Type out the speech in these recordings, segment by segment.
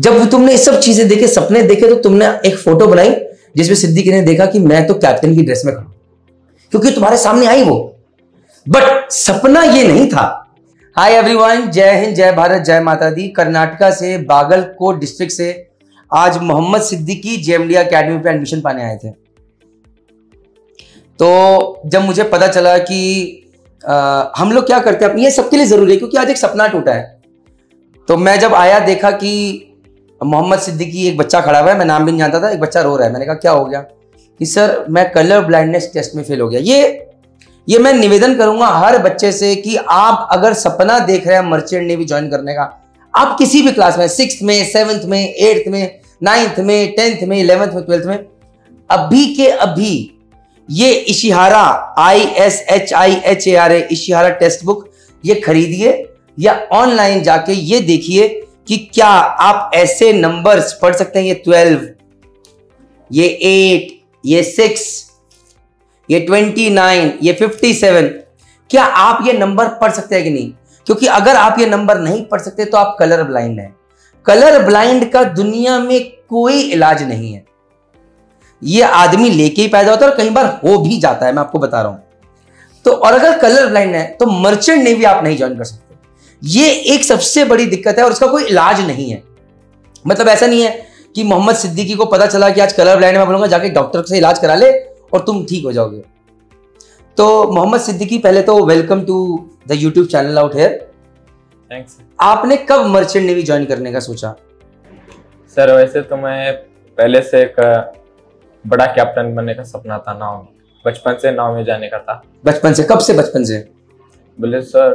जब तुमने ये सब चीज़ें देखे सपने देखे तो तुमने एक फ़ोटो बनाई जिसमें सिद्दीकी ने देखा कि मैं तो कैप्टन की ड्रेस में खड़ा क्योंकि तुम्हारे सामने आई वो। बट सपना ये नहीं था। हाय एवरीवन जय हिंद जय भारत जय माता दी। कर्नाटका से बागलकोट डिस्ट्रिक्ट से आज मोहम्मद सिद्दीकी जेएमडी अकेडमी पे एडमिशन पाने आए थे। तो जब मुझे पता चला कि आ, हम लोग क्या करते हैं ये सबके लिए ज़रूरी है क्योंकि आज एक सपना टूटा है। तो मैं जब आया देखा कि मोहम्मद सिद्दीकी, एक बच्चा खड़ा हुआ है, मैं नाम भी नहीं जानता था, एक बच्चा रो रहा है। मैंने कहा, क्या हो गया? कि, सर, मैं कलर ब्लाइंडनेस टेस्ट में फेल हो गया। ये ये मैं निवेदन करूँगा हर बच्चे से कि आप अगर सपना देख रहे हैं मर्चेंट नेवी ज्वाइन करने का, आप किसी भी क्लास में सिक्स में सेवंथ में एट्थ में नाइन्थ में टेंथ में इलेवेंथ में ट्वेल्थ में, अभी के अभी ये Ishihara I S H I H A R A Ishihara text book ये खरीदिए या ऑनलाइन जाके ये देखिए कि क्या आप ऐसे नंबर्स पढ़ सकते हैं? ये ट्वेल्व ये एट ये सिक्स ये ट्वेंटी नाइन ये फिफ्टी सेवन क्या आप ये नंबर पढ़ सकते हैं कि नहीं? क्योंकि अगर आप ये नंबर नहीं पढ़ सकते तो आप कलर ब्लाइंड हैं। कलर ब्लाइंड का दुनिया में कोई इलाज नहीं है। ये आदमी लेके ही पैदा होता है और कई बार हो भी जाता है, मैं आपको बता रहा हूँ। तो और अगर कलर ब्लाइंड है तो मर्चेंट नेवी आप नहीं ज्वाइन कर सकते। ये एक सबसे बड़ी दिक्कत है और इसका कोई इलाज नहीं है। मतलब ऐसा नहीं है कि मोहम्मद सिद्दीकी को पता चला कि आज कलर ब्लाइंड में बोलूँगा जाके डॉक्टर से इलाज करा ले और तुम ठीक हो जाओगे। तो मोहम्मद सिद्दीकी पहले तो welcome to the YouTube channel out here thanks आपने कब मर्चेंट नेवी ज्वाइन करने का सोचा? सर वैसे तो मैं पहले से एक बड़ा कैप्टन बनने का सपना था नाव में। बचपन से नाव में जाने का था। बचपन से? कब से बचपन से? बोले सर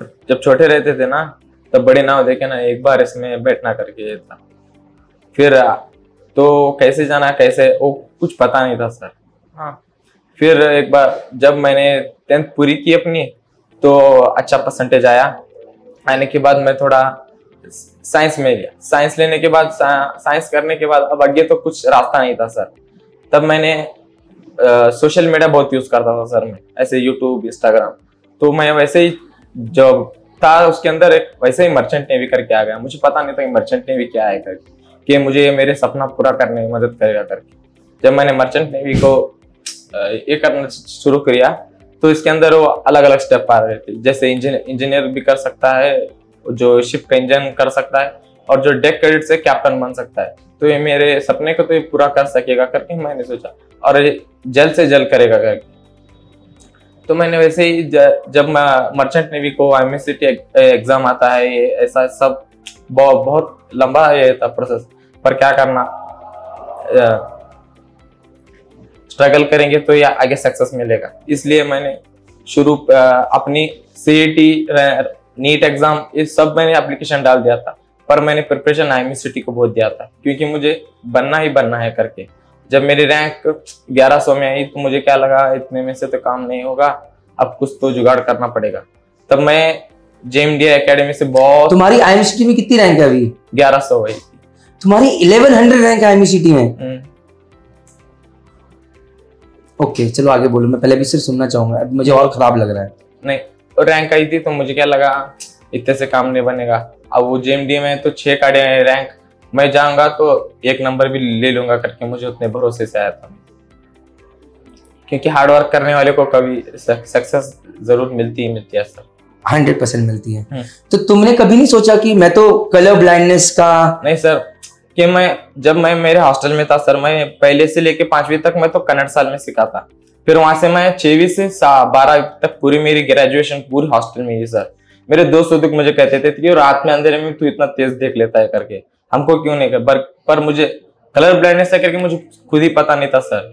जब छोटे रहते थे ना, तब बड़े नाव देखे ना, एक बार इसमें बैठना करके था। फिर तो कैसे जाना, कैसे, वो कुछ पता नहीं था सर। हाँ। फिर एक बार, जब मैंने टेंथ पूरी की अपनी तो अच्छा परसेंटेज आया। आने के बाद मैं थोड़ा साइंस में लिया साइंस लेने के बाद साइंस करने के बाद, अब आगे तो कुछ रास्ता नहीं था सर। तब मैंने सोशल मीडिया बहुत यूज़ करता था सर मैं, ऐसे यूट्यूब इंस्टाग्राम तो मैं वैसे ही जब था, उसके अंदर एक वैसे ही मर्चेंट नेवी करके आ गया। मुझे पता नहीं था कि मर्चेंट नेवी क्या है करके, कि मुझे मेरे सपना पूरा करने में मदद करेगा करके। जब मैंने मर्चेंट नेवी को ये करना शुरू किया तो इसके अंदर वो अलग अलग स्टेप आ रहे थे। जैसे इंजीनियर भी कर सकता है, जो शिप का इंजन कर सकता है, और जो डेक क्रेडिट से कैप्टन बन सकता है। तो ये मेरे सपने को तो ये पूरा कर सकेगा करके मैंने सोचा, और जल्द से जल्द करेगा करके। तो मैंने वैसे ही जब मर्चेंट नेवी को एम एग्ज़ाम आता है ये ऐसा सब बहुत, बहुत लंबा ये था प्रोसेस पर क्या करना स्ट्रगल करेंगे तो या आगे सक्सेस मिलेगा। इसलिए मैंने शुरू अपनी सी नीट एग्ज़ाम ये सब मैंने एप्लीकेशन डाल दिया था पर मैंने प्रिपरेशन आई सिटी को बहुत दिया था क्योंकि मुझे बनना ही बनना है करके। जब मेरी रैंक 1100 में आई तो मुझे क्या लगा इतने में से तो काम नहीं होगा अब कुछ तो जुगाड़ करना पड़ेगा। तब मैं जेएमडी एकेडमी से बहुत तुम्हारी आई में कितनी रैंक है अभी? ग्यारह सौ वही तुम्हारी इलेवन हंड्रेड रैंक है आई में? हम्म। ओके चलो आगे बोलो मैं पहले भी सिर्फ़ सुनना चाहूँगा अब मुझे और खराब लग रहा है। नहीं रैंक आई थी तो मुझे क्या लगा इतने से काम नहीं बनेगा। अब वो जेएमडी में तो छह काटे रैंक। मैं जाऊँगा तो एक नंबर भी ले लूँगा करके मुझे उतने भरोसे से आया था क्योंकि हार्ड वर्क करने वाले को कभी सक्सेस ज़रूर मिलती ही मिलती है सर हंड्रेड परसेंट मिलती है। तो तुमने कभी नहीं सोचा कि मैं तो कलर ब्लाइंडनेस का नहीं सर कि मैं जब मैं मेरे हॉस्टल में था सर मैं पहले से लेके पांचवी तक मैं तो कन्नड़ साल में सीखा था। फिर वहाँ से मैं छवी से बारह तक पूरी मेरी ग्रेजुएशन पूरी हॉस्टल में ही सर मेरे दोस्त मुझे कहते थे कि रात में अंधेरे में तू इतना तेज देख लेता है करके। हमको क्यों नहीं कर पर, पर मुझे कलर ब्लाइंडनेस है करके मुझे खुद ही पता नहीं था सर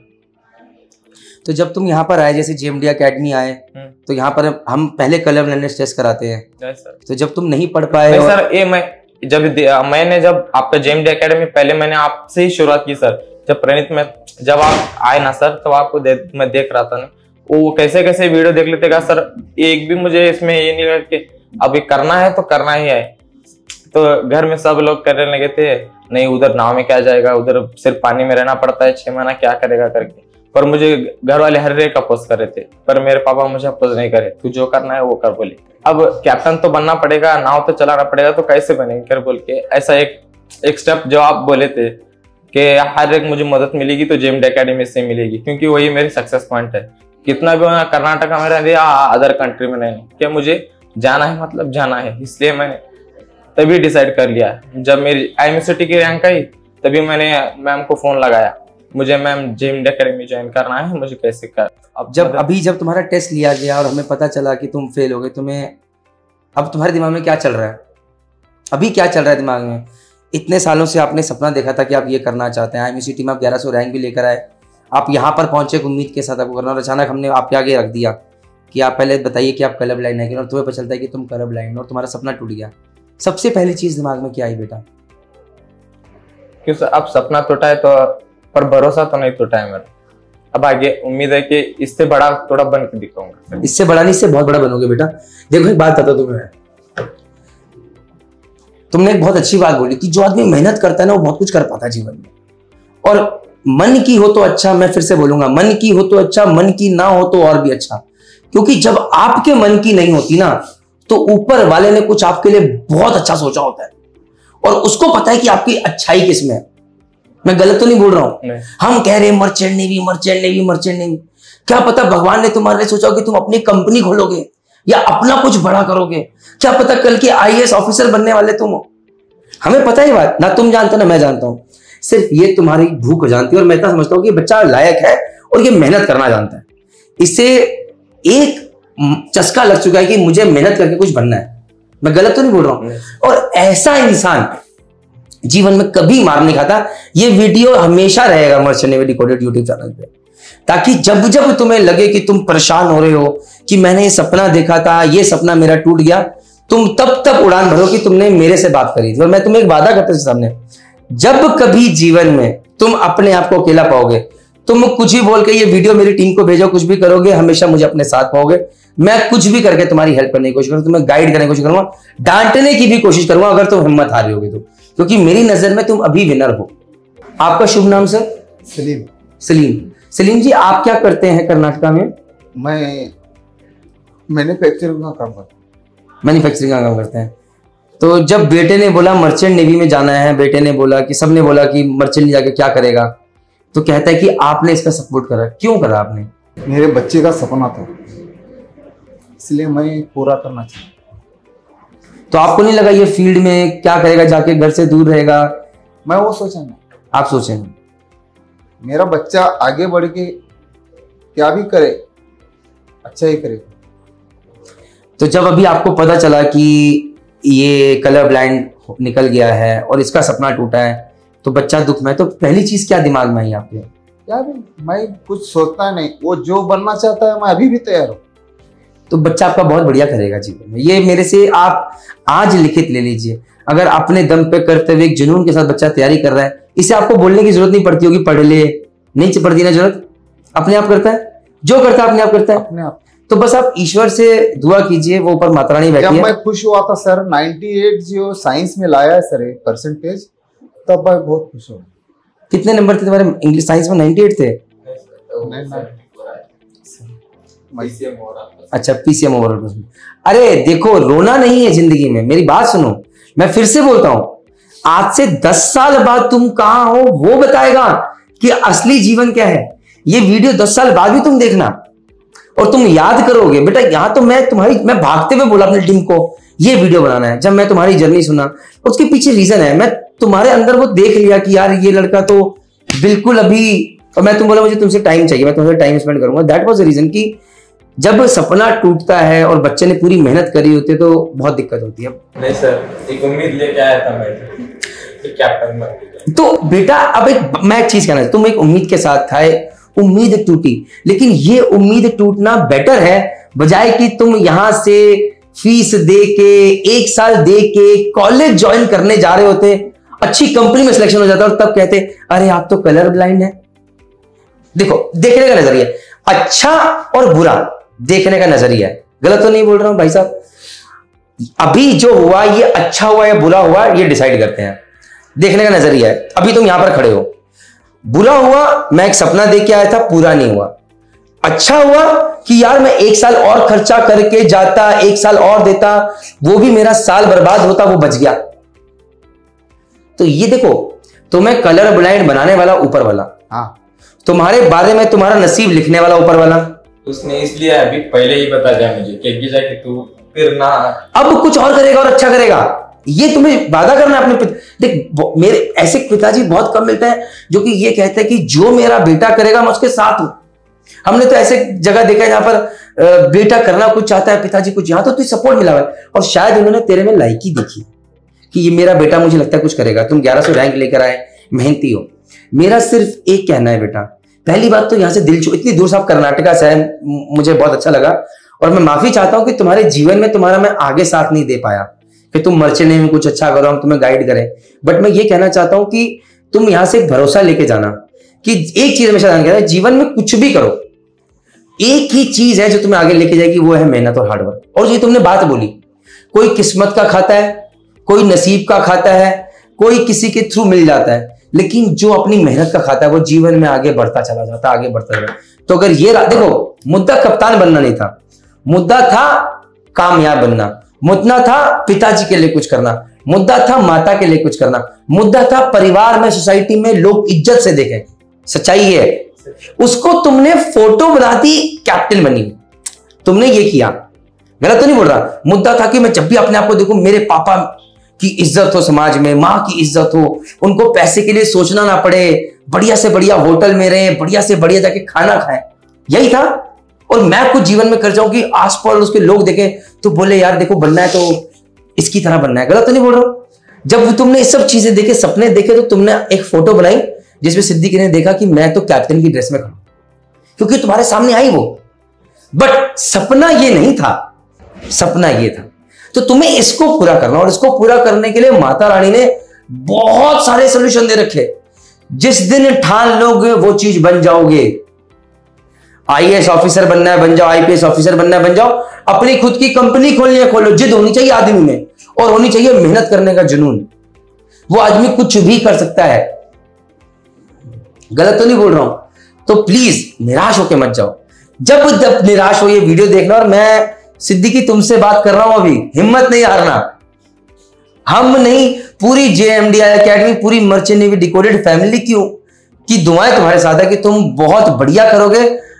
तो जब तुम यहाँ पर आए जैसे जेएमडी अकेडमी आए हम्म। तो यहाँ पर हम पहले कलर ब्लाइंडनेस टेस्ट कराते हैं। तो जब तुम नहीं पढ़ पाए और... सर ये मैं जब मैंने जब आपका जेएमडी अकेडमी पहले मैंने आपसे ही शुरुआत की सर जब प्रणीत में जब आप आए ना सर तो आपको दे, मैं देख रहा था ना। वो कैसे कैसे वीडियो देख लेते सर एक भी मुझे इसमें ये नहीं लगा कि अभी करना है तो करना ही है। तो घर में सब लोग करने लगे थे, नहीं, उधर नाव में क्या जाएगा, उधर सिर्फ़ पानी में रहना पड़ता है, छह महीना क्या करेगा करके। पर मुझे घर वाले हर एक अपोज कर रहे थे, पर मेरे पापा मुझे अपोज नहीं करे, तू जो करना है वो कर, बोले। अब कैप्टन तो बनना पड़ेगा, नाव तो चलाना पड़ेगा तो कैसे बनेंगे, कर बोल के। ऐसा एक एक स्टेप जो आप बोले थे कि हर एक मुझे मदद मिलेगी तो जेम एकेडमी से मिलेगी, क्योंकि वही मेरी सक्सेस पॉइंट है। कितना भी कर्नाटका में रह या अदर कंट्री में नहीं क्या मुझे जाना है मतलब जाना है, इसलिए मैंने तभी डिसाइड कर लिया। जब मेरी आई की रैंक आई तभी मैंने मैम को फ़ोन लगाया। मुझे मैम जिम अकेडमी ज्वाइन करना है मुझे कैसे कर अब जब अभी जब तुम्हारा टेस्ट लिया गया और हमें पता चला कि तुम फेल हो गए तुम्हें अब तुम्हारे दिमाग में क्या चल रहा है? अभी क्या चल रहा है दिमाग में? इतने सालों से आपने सपना देखा था कि आप ये करना चाहते हैं। आई टी में आप ग्यारह सौ रैंक भी लेकर आए। आप यहाँ पर पहुँचे उम्मीद के साथ आपको करना और अचानक हमने आपके आगे रख दिया कि आप पहले बताइए कि आप कलर ब्लाइंड है और तुम्हें पता चलता है कि तुम कलर ब्लाइंड और तुम्हारा सपना टूट गया। सबसे पहली चीज़ दिमाग में क्या आई बेटा? क्यों सर अब सपना टूटा है तो पर भरोसा तो नहीं टूटा है मेरा। अब आगे उम्मीद है कि इससे बड़ा थोड़ा बन के दिखाऊँगा। इससे बड़ा नहीं इससे बहुत बड़ा बनोगे बेटा। देखो एक बात बता तुम्हें। तुमने एक बहुत अच्छी बात बोली कि जो आदमी मेहनत करता है ना वो बहुत कुछ कर पाता है जीवन में। और मन की हो तो अच्छा मैं फिर से बोलूँगा मन की हो तो अच्छा मन की ना हो तो और भी अच्छा। क्योंकि जब आपके मन की नहीं होती ना तो ऊपर वाले ने कुछ आपके लिए बहुत अच्छा सोचा होता है। और उसको पता है कि आपकी अच्छाई किसमें है। मैं गलत तो नहीं बोल रहा हूँ। हम कह रहे हैं merchant navy merchant navy merchant navy. क्या पता भगवान ने तुम्हारे लिए सोचा कि तुम अपनी कंपनी खोलोगे या अपना कुछ बड़ा करोगे। क्या पता कल के आई ऑफिसर बनने वाले तुम हो। हमें पता ही बात। ना तुम जानते ना मैं जानता हूँ। सिर्फ़ ये तुम्हारी भूख जानती है और मैं इतना समझता हूँ कि बच्चा लायक है और ये मेहनत करना जानता है। इसे एक चस्का लग चुका है कि मुझे मेहनत करके कुछ बनना है। मैं गलत तो नहीं बोल रहा हूँ। और ऐसा इंसान जीवन में कभी मार नहीं खाता। ये वीडियो हमेशा रहेगा रिकॉर्डेड यूट्यूब चैनल पे ताकि जब जब तुम्हें लगे कि तुम परेशान हो रहे हो कि मैंने ये सपना देखा था ये सपना मेरा टूट गया तुम तब तक उड़ान भरो कि तुमने मेरे से बात करी। थी और मैं तुम्हें एक वादा करता हूँ सामने। जब कभी जीवन में तुम अपने आप को अकेला पाओगे तुम कुछ भी बोल के ये वीडियो मेरी टीम को भेजो कुछ भी करोगे हमेशा मुझे अपने साथ पाओगे। मैं कुछ भी करके तुम्हारी हेल्प करने की कोशिश करूँगा तुम्हें गाइड करने की कोशिश करूँगा डांटने की भी कोशिश करूँगा अगर तुम हिम्मत हारी होगी तो। क्योंकि मेरी नज़र में तुम अभी विनर हो। आपका शुभ नाम सर सलीम। सलीम। सलीम जी आप क्या करते हैं कर्नाटका में? मैं मैन्युफैक्चरिंग का काम करता हूँ। मैन्युफैक्चरिंग का काम करते हैं। तो जब बेटे ने बोला मर्चेंट नेवी में जाना है बेटे ने बोला कि सबने बोला कि मर्चेंट जाके क्या करेगा? तो कहता है कि आपने इसका सपोर्ट करा। क्यों करा आपने? मेरे बच्चे का सपना था। इसलिए मैं पूरा करना चाहता तो आपको नहीं लगा ये फ़ील्ड में क्या करेगा जाके घर से दूर रहेगा? मैं वो सोचा आप सोचे मेरा बच्चा आगे बढ़ के क्या भी करे अच्छा ही करे। तो जब अभी आपको पता चला कि ये कलर ब्लाइंड निकल गया है और इसका सपना टूटा है तो बच्चा दुख में तो पहली चीज़ क्या दिमाग में आई आपके? क्या भी मैं कुछ सोचता नहीं। वो जो बनना चाहता है मैं अभी भी तैयार हूँ। तो बच्चा आपका बहुत बढ़िया करेगा जीवन में। ये मेरे से आप आज लिखित ले लीजिए। अगर अपने दम पे करते हुए जुनून के साथ बच्चा तैयारी कर रहा है इसे आपको बोलने की ज़रूरत नहीं पड़ती होगी पढ़ ले। नहीं पड़ती ना ज़रूरत? अपने आप करता है? जो करता है अपने आप करता है। अपने आप। तो बस आप ईश्वर से दुआ कीजिए वो ऊपर माता रानी बैठी है। मैं खुश हुआ था सर 98 जो साइंस में लाया है सर परसेंटेज तब मैं बहुत खुश हुआ कितने नंबर थे तुम्हारे? इंग्लिश साइंस में 98 थे? अच्छा पीसीएम ओवरऑल अरे, देखो, रोना नहीं है ज़िंदगी में। मेरी बात सुनो। मैं फिर से बोलता हूँ। आज से दस साल बाद तुम कहाँ हो, वो बताएगा कि असली जीवन क्या है। ये वीडियो दस साल बाद भी तुम देखना। और तुम याद करोगे, बेटा, यहाँ तो मैं तुम्हारी, मैं भागते हुए बोला अपनी टीम को, ये वीडियो बनाना है। जब मैं तुम्हारी जर्नी सुना, उसके पीछे रीजन है। मैं तुम्हारे अंदर वो देख लिया कि यार, ये लड़का तो बिल्कुल अभी, और मैं तुम बोला, मुझे तुमसे टाइम चाहिए, मैं तुम्हारे टाइम स्पेंड करूँगा। दैट वॉज़ द रीजन की जब सपना टूटता है और बच्चे ने पूरी मेहनत करी होती है तो बहुत दिक्कत होती है। नहीं सर एक उम्मीद लेके आया था मैं कैप्टन तो बेटा अब एक मैं एक चीज़ कहना तुम एक उम्मीद के साथ था उम्मीद टूटी। लेकिन ये उम्मीद टूटना बेटर है बजाय कि तुम यहाँ से फ़ीस दे के एक साल दे के कॉलेज ज्वाइन करने जा रहे होते अच्छी कंपनी में सिलेक्शन हो जाता और तब कहते अरे आप तो कलर ब्लाइंड है। देखो देखने का नज़रिया अच्छा और बुरा देखने का नज़रिया है। गलत तो नहीं बोल रहा हूँ भाई साहब। अभी जो हुआ ये अच्छा हुआ या बुरा हुआ ये डिसाइड करते हैं। देखने का नज़रिया है। अभी तुम यहाँ पर खड़े हो। बुरा हुआ मैं एक सपना देख के आया था पूरा नहीं हुआ। अच्छा हुआ कि यार मैं एक साल और खर्चा करके जाता एक साल और देता वो भी मेरा साल बर्बाद होता वो बच गया। तो ये देखो तुम्हें कलर ब्लाइंड बनाने वाला ऊपर वाला। हाँ। तुम्हारे बारे में तुम्हारा नसीब लिखने वाला ऊपर वाला। उसने इसलिए अभी पहले ही बता दिया मुझे कि गिजा कि तू फिर ना अब कुछ और करेगा और अच्छा करेगा। ये तुम्हें वादा करना है अपने देख मेरे ऐसे पिताजी बहुत कम मिलते हैं, जो कि ये कहते हैं कि जो मेरा बेटा करेगा, मैं उसके साथ हूँ। हमने तो ऐसे जगह देखा है जहाँ पर बेटा करना कुछ चाहता है, पिताजी कुछ यहाँ तो तुझे सपोर्ट मिला हुआ और शायद उन्होंने तेरे में लाइकी देखी कि ये मेरा बेटा मुझे लगता है कुछ करेगा। तुम 1100 रैंक लेकर आए, मेहनती हो। मेरा सिर्फ़ एक कहना है बेटा पहली बात तो यहाँ से दिल छू इतनी दूर से आप कर्नाटका से मुझे बहुत अच्छा लगा। और मैं माफ़ी चाहता हूँ कि तुम्हारे जीवन में तुम्हारा मैं आगे साथ नहीं दे पाया, कि तुम मर्चेंट में कुछ अच्छा करो, हम तुम्हें गाइड करें। बट मैं ये कहना चाहता हूँ कि तुम यहाँ से भरोसा लेके जाना, कि एक चीज़ हमेशा ध्यान रखना, जीवन में कुछ भी करो। एक ही चीज़ है जो तुम्हें आगे लेके जाएगी, वो है मेहनत और हार्डवर्क और ये तुमने बात बोली, कोई किस्मत का खाता है, कोई नसीब का खाता है, कोई किसी के थ्रू मिल जाता है। लेकिन जो अपनी मेहनत का खाता है, वो जीवन में आगे बढ़ता चला जाता, आगे बढ़ता चला तो अगर ये देखो, मुद्दा कप्तान बनना नहीं था। मुद्दा था कामयाब बनना। मुद्दा था पिताजी के लिए कुछ करना। मुद्दा था माता के लिए कुछ करना। मुद्दा था परिवार में, सोसाइटी में लोग इज़्ज़त से देखें। सच्चाई है। उसको तुमने फ़ोटो बना दी, कैप्टन बनी। तुमने ये किया। गलत तो नहीं बोल रहा। मुद्दा था कि मैं जब भी अपने आप को देखूँ, मेरे पापा की इज़्ज़त हो समाज में, माँ की इज़्ज़त हो। उनको पैसे के लिए सोचना ना पड़े, बढ़िया से बढ़िया होटल में रहे, बढ़िया से बढ़िया जाके खाना खाएँ। यही था। और मैं कुछ जीवन में कर जाऊँ कि आस पास उसके लोग देखें तो बोले, यार, देखो, बनना है तो इसकी तरह बनना है। गलत तो नहीं बोल रहा? जब तुमने सब चीज़ें देखे, सपने देखे तो तुमने एक फ़ोटो बनाई, जिसमें सिद्दीकी ने देखा कि मैं तो कैप्टन की ड्रेस में खड़ा क्योंकि तुम्हारे सामने आई वो। बट सपना ये नहीं था। सपना ये था तो तुम्हें इसको पूरा करना और इसको पूरा करने के लिए माता रानी ने बहुत सारे सोल्यूशन दे रखे। जिस दिन ठान लोगे, वो चीज़ बन जाओगे। आईएएस ऑफिसर बनना है, बन जाओ। आईपीएस ऑफिसर बनना है, बन जाओ। अपनी खुद की कंपनी खोलनी है, खोलो। जिद होनी चाहिए आदमी में। और होनी चाहिए मेहनत करने का जुनून। वो आदमी कुछ भी कर सकता है। गलत तो नहीं बोल रहा हूँ। तो प्लीज़ निराश होके मत जाओ। जब जब निराश हो ये वीडियो देखना और मैं सिद्दीकी तुमसे बात कर रहा हूँ अभी, हिम्मत नहीं हारना। हम नहीं, पूरी जे जेएमडीआई एकेडमी पूरी मर्चेंट नेवी डिकोडेड फैमिली की की दुआएँ तुम्हारे साथ है कि तुम बहुत बढ़िया करोगे,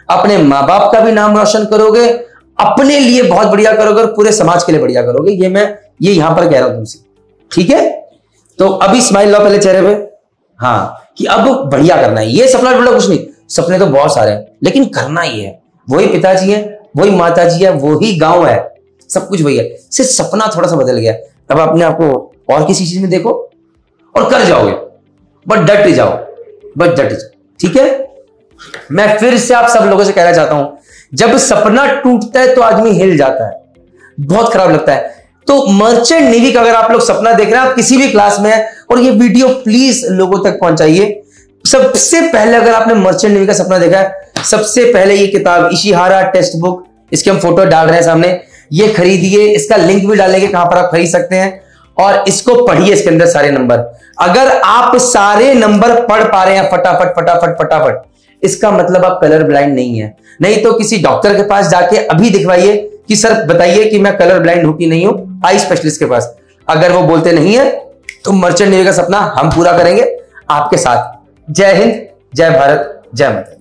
अपने माँ बाप का भी नाम रोशन करोगे, अपने लिए बहुत बढ़िया करोगे और पूरे समाज के लिए बढ़िया करोगे। ये मैं, ये यहाँ पर कह रहा हूँ तुमसे। ठीक है? तो अभी स्माइल लो पहले चेहरे पे। हाँ कि अब बढ़िया करना है। ये सपना बड़ा कुछ नहीं। सपने तो बहुत सारे हैं, लेकिन करना ही है। वही पिताजी है वही माता जी है, वही गाँव है, सब कुछ वही है। सिर्फ़ सपना थोड़ा सा बदल गया। अब अपने आप को और किसी चीज़ में देखो और कर जाओगे। बट डट जाओ बट डट जाओ, ठीक है? मैं फिर से आप सब लोगों से कहना चाहता हूँ, जब सपना टूटता है तो आदमी हिल जाता है। बहुत खराब लगता है। तो मर्चेंट नेवी का अगर आप लोग सपना देख रहे हैं, आप किसी भी क्लास में हैं और ये वीडियो प्लीज़ लोगों तक पहुंचाइए। सबसे पहले अगर आपने मर्चेंट नेवी का सपना देखा है, सबसे पहले ये किताब इशिहारा टेक्स्ट बुक इसके हम फ़ोटो डाल रहे हैं सामने। ये खरीदिए, इसका लिंक भी डालेंगे कहाँ पर आप खरीद सकते हैं। और इसको पढ़िए इसके अंदर सारे नंबर अगर आप सारे नंबर पढ़ पा रहे हैं, फटाफट फटाफट फटाफट, इसका मतलब आप कलर ब्लाइंड नहीं है। नहीं तो किसी डॉक्टर के पास जाके अभी दिखवाइए कि, सर, बताइए कि मैं कलर ब्लाइंड हूँ कि नहीं हूँ? आई स्पेशलिस्ट के पास। अगर वो बोलते नहीं है तो मर्चेंट नेवी का सपना हम पूरा करेंगे आपके साथ। जय हिंद जय भारत जय माता।